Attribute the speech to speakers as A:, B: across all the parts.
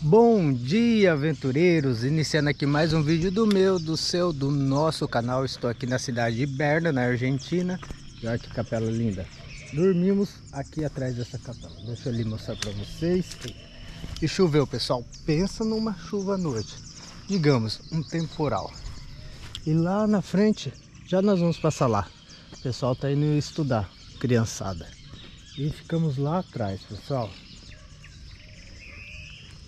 A: Bom dia aventureiros, iniciando aqui mais um vídeo do meu, do seu, do nosso canal. Estou aqui na cidade de Berna, na Argentina. E olha que capela linda. Dormimos aqui atrás dessa capela. Deixa eu ali mostrar para vocês. E choveu pessoal, pensa numa chuva à noite. Digamos, um temporal. E lá na frente, já nós vamos passar lá. O pessoal tá indo estudar, criançada. E ficamos lá atrás pessoal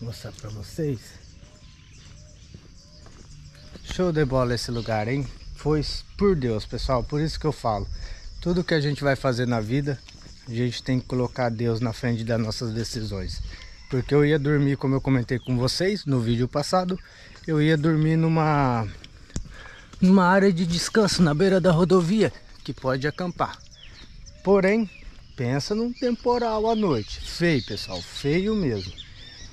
A: mostrar para vocês. Show de bola esse lugar, hein? Foi por Deus, pessoal. Por isso que eu falo. Tudo que a gente vai fazer na vida, a gente tem que colocar Deus na frente das nossas decisões. Porque eu ia dormir, como eu comentei com vocês no vídeo passado, eu ia dormir numa, numa área de descanso na beira da rodovia, que pode acampar. Porém, pensa num temporal à noite. Feio, pessoal, feio mesmo.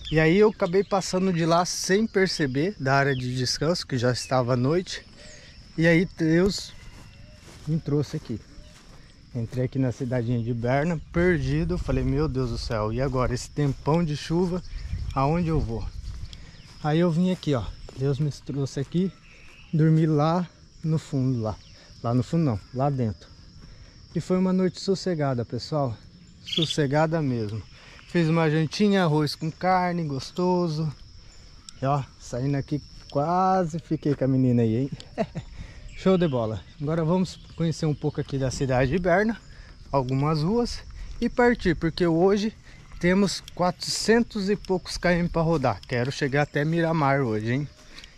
A: E aí eu acabei passando de lá sem perceber da área de descanso, que já estava à noite. E aí Deus me trouxe aqui. Entrei aqui na cidadinha de Berna, perdido. Falei, meu Deus do céu, e agora? Esse tempão de chuva, aonde eu vou? Aí eu vim aqui, ó. Deus me trouxe aqui, dormi lá no fundo, lá. Lá no fundo não, lá dentro. E foi uma noite sossegada, pessoal. Sossegada mesmo. Fiz uma jantinha, arroz com carne, gostoso. E ó, saindo aqui quase fiquei com a menina aí, hein? Show de bola. Agora vamos conhecer um pouco aqui da cidade de Berna, algumas ruas e partir, porque hoje temos 400 e poucos km para rodar. Quero chegar até Miramar hoje, hein?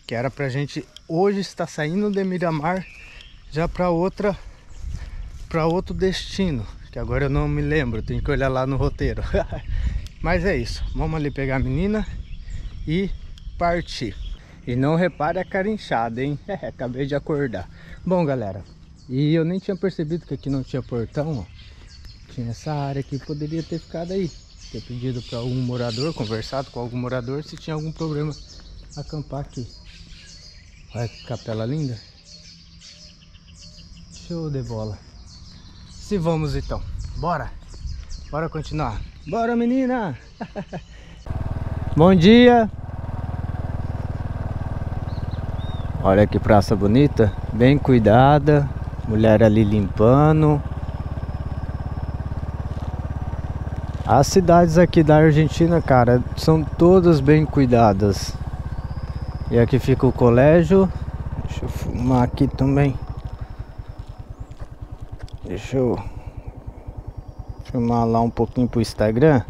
A: Que era pra gente hoje estar saindo de Miramar já para outra para outro destino que agora eu não me lembro, tenho que olhar lá no roteiro. Mas é isso, vamos ali pegar a menina e partir. E não repare a cara inchada, hein? Acabei de acordar. Bom, galera, e eu nem tinha percebido que aqui não tinha portão, ó. Tinha essa área aqui, poderia ter ficado aí. Ter pedido para algum morador, conversado com algum morador se tinha algum problema acampar aqui. Olha que capela linda. Show de bola. Se vamos então. Bora. Bora continuar. Bora menina. Bom dia. Olha que praça bonita. Bem cuidada. Mulher ali limpando. As cidades aqui da Argentina, cara, são todas bem cuidadas. E aqui fica o colégio. Deixa eu fumar aqui também. Deixa eu filmar lá um pouquinho pro Instagram.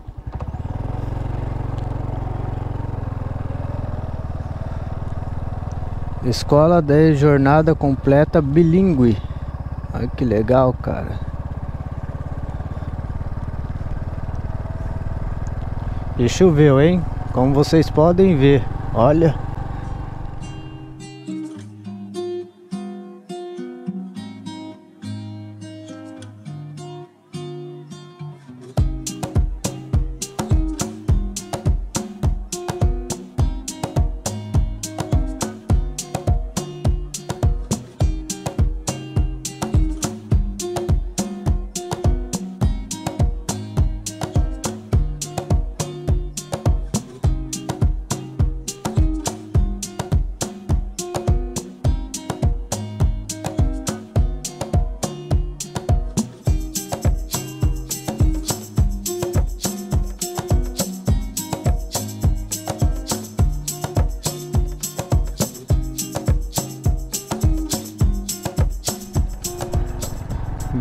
A: Escola de jornada completa bilíngue. Olha que legal, cara. E choveu, hein? Como vocês podem ver. Olha.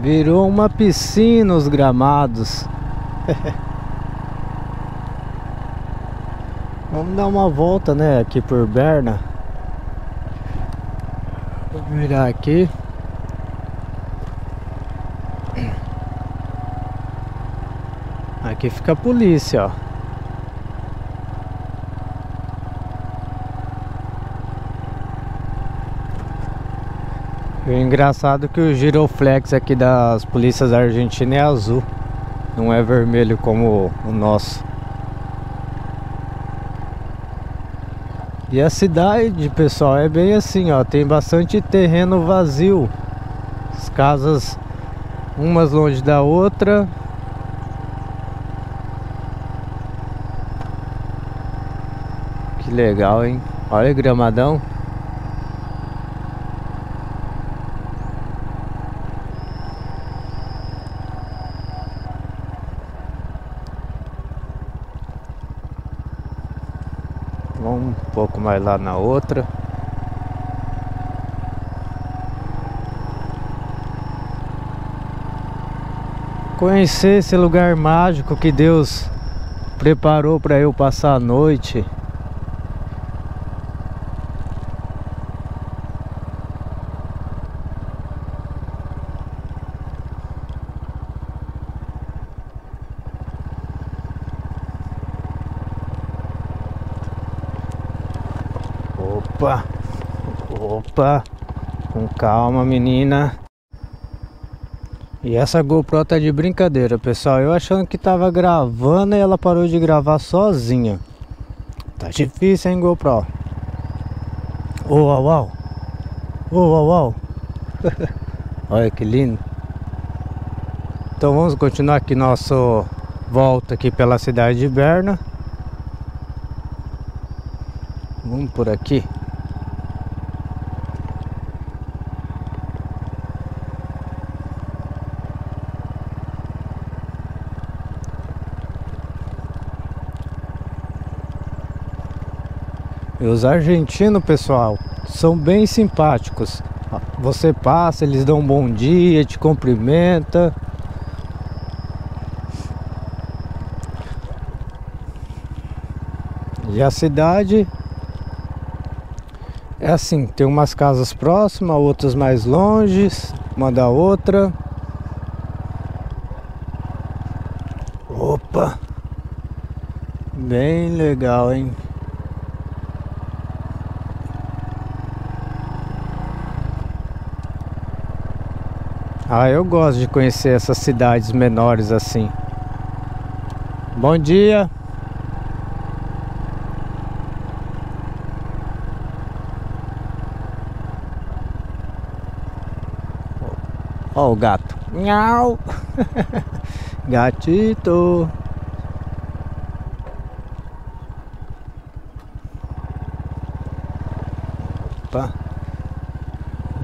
A: Virou uma piscina os gramados. Vamos dar uma volta, né, aqui por Berna. Vou virar aqui. Aqui fica a polícia, ó. O engraçado é que o giroflex aqui das polícias argentinas é azul, não é vermelho como o nosso. E a cidade, pessoal, é bem assim, ó, tem bastante terreno vazio. As casas umas longe da outra. Que legal, hein? Olha o gramadão. Um pouco mais lá na outra. Conhecer esse lugar mágico que Deus preparou para eu passar a noite. Opa, opa, com calma, menina. E essa GoPro tá de brincadeira, pessoal. Eu achando que tava gravando e ela parou de gravar sozinha. Tá difícil, hein, GoPro? Oh, uau, uau. Oh, uau, uau. Olha que lindo. Então vamos continuar aqui nosso volta aqui pela cidade de Berna. Vamos por aqui. Os argentinos, pessoal, são bem simpáticos. Você passa, eles dão um bom dia, te cumprimenta. E a cidade é assim, tem umas casas próximas, outras mais longe, uma da outra. Opa! Bem legal, hein? Ah, eu gosto de conhecer essas cidades menores assim. Bom dia. Ó o gato. Nhau. Gatito. Opa.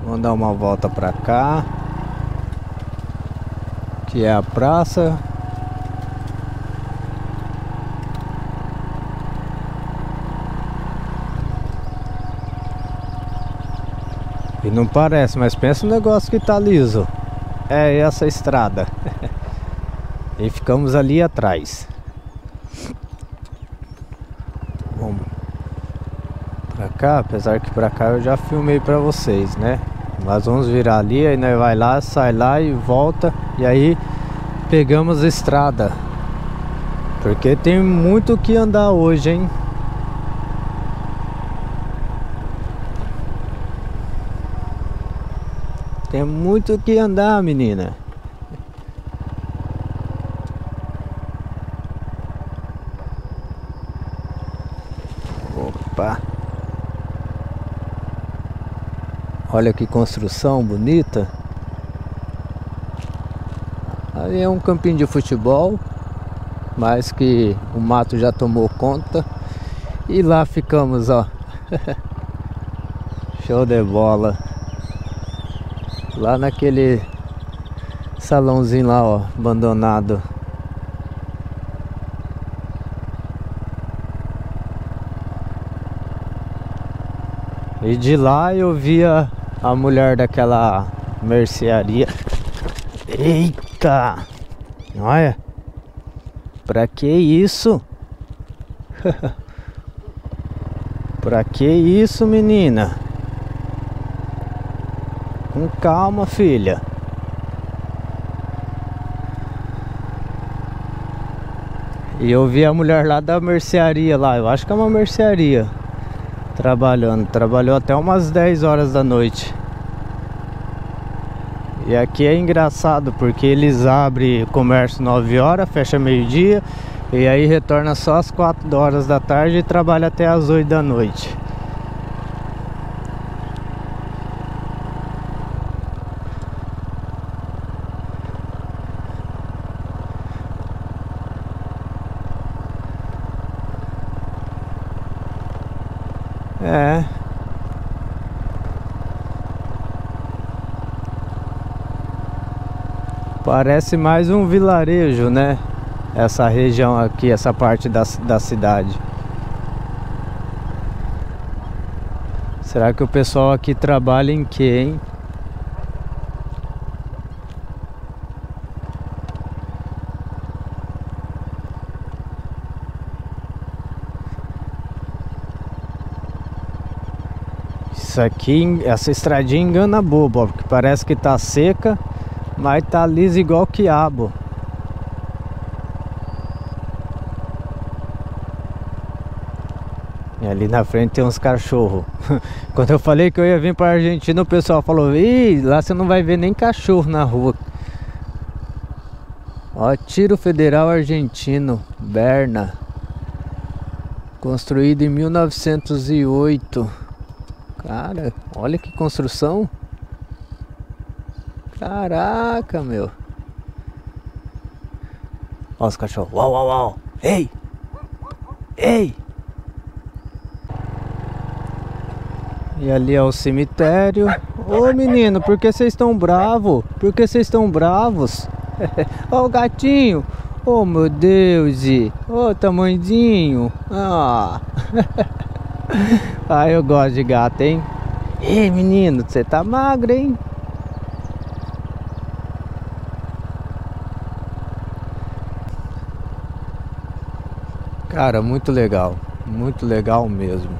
A: Vamos dar uma volta pra cá que é a praça. E não parece, mas pensa no negócio que tá liso. É essa estrada. e ficamos ali atrás. Vamos pra cá, apesar que pra cá eu já filmei pra vocês, né? Nós vamos virar ali, aí nós vai lá, sai lá e volta. E aí pegamos a estrada. Porque tem muito que andar hoje, hein? Tem muito que andar, menina. Opa. Olha que construção bonita. Ali é um campinho de futebol, mas que o mato já tomou conta. E lá ficamos, ó. Show de bola. Lá naquele salãozinho lá, ó, abandonado. E de lá eu via a mulher daquela mercearia. Eita! Olha! Pra que isso? pra que isso, menina? Com calma, filha. E eu vi a mulher lá da mercearia lá, eu acho que é uma mercearia trabalhando. Trabalhou até umas 10 horas da noite. E aqui é engraçado porque eles abrem comércio 9 horas, fecha meio-dia e aí retorna só às 4 horas da tarde e trabalha até às 8 da noite. É. Parece mais um vilarejo, né? Essa região aqui, essa parte da, da cidade. Será que o pessoal aqui trabalha em que, hein? Isso aqui, essa estradinha engana bobo, porque parece que tá seca, mas tá lisa igual quiabo. E ali na frente tem uns cachorros. Quando eu falei que eu ia vir para Argentina, o pessoal falou: Ih, lá você não vai ver nem cachorro na rua. Ó, Tiro Federal Argentino, Berna. Construído em 1908. Cara, olha que construção. Caraca, meu. Olha os cachorros. Uau, uau, uau. Ei! Ei! E ali é o cemitério. Ô menino, por que vocês estão bravos? Por que vocês estão bravos? Ó o gatinho. Oh meu Deus! Ô oh, tamanhozinho! Ah! ah, eu gosto de gato, hein? Ei, menino, você tá magro, hein? Cara, muito legal. Muito legal mesmo.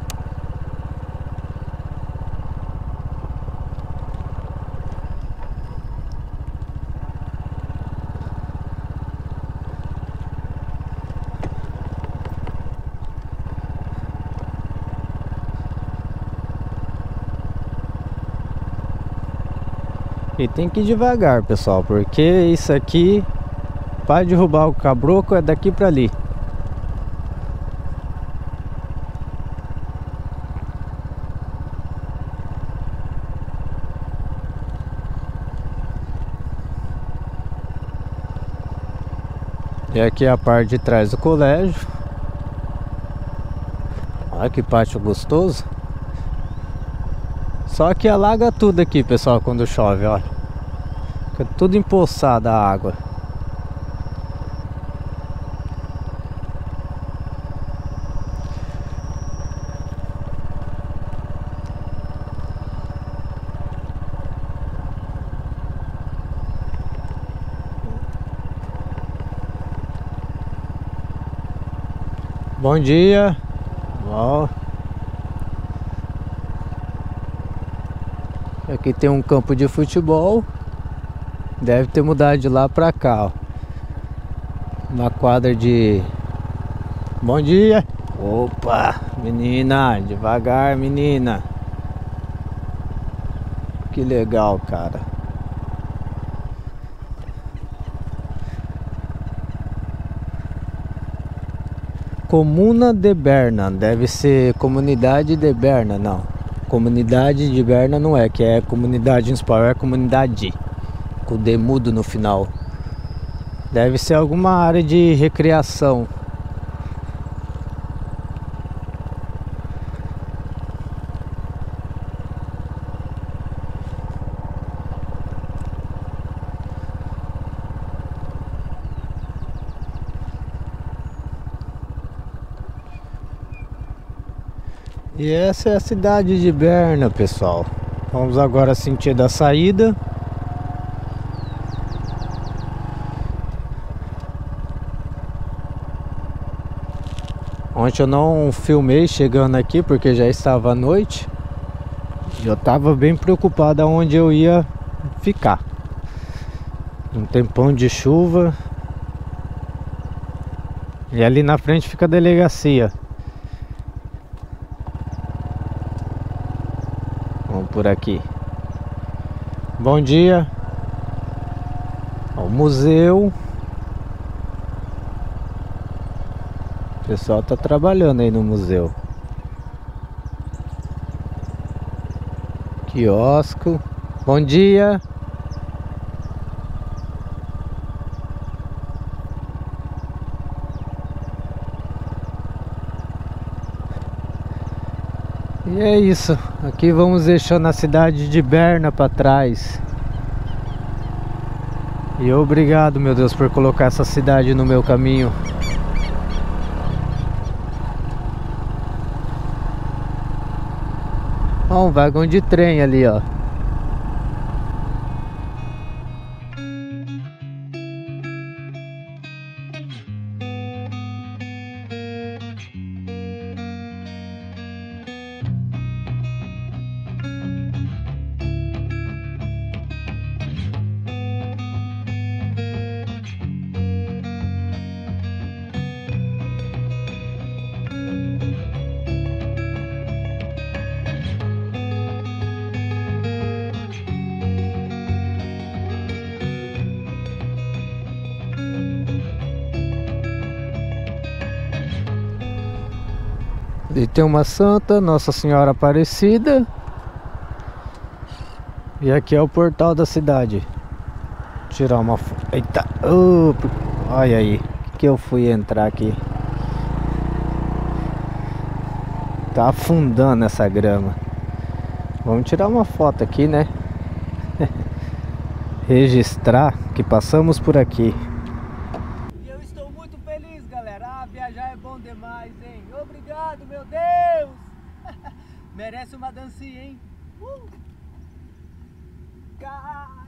A: E tem que ir devagar, pessoal, porque isso aqui, para derrubar o cabroco, é daqui para ali. E aqui é a parte de trás do colégio. Olha que pátio gostoso. Só que alaga tudo aqui, pessoal, quando chove, olha. Fica tudo empoçada a água. Bom dia. Aqui tem um campo de futebol. Deve ter mudado de lá pra cá, ó. Uma quadra de... Bom dia! Opa! Menina, devagar, menina. Que legal, cara. Comuna de Berna, deve ser comunidade de Berna, não. Comunidade de Berna não é, que é comunidade em espanhol, é comunidade com o demudo no final. Deve ser alguma área de recreação. E essa é a cidade de Berna, pessoal. Vamos agora sentir da saída. Ontem eu não filmei chegando aqui porque já estava à noite. Eu estava bem preocupado aonde eu ia ficar. Um tempão de chuva. E ali na frente fica a delegacia. Por aqui. Bom dia. O museu. O pessoal tá trabalhando aí no museu. Quiosco. Bom dia. E é isso. Aqui vamos deixando a cidade de Berna para trás. E obrigado, meu Deus, por colocar essa cidade no meu caminho. Ó, um vagão de trem ali, ó. E tem uma santa, Nossa Senhora Aparecida. E aqui é o portal da cidade. Tirar uma foto. Eita! Oh, olha aí. Que eu fui entrar aqui. Tá afundando essa grama. Vamos tirar uma foto aqui, né? Registrar que passamos por aqui.
B: Obrigado, meu Deus! Merece uma dancinha, hein? Uh! Cara!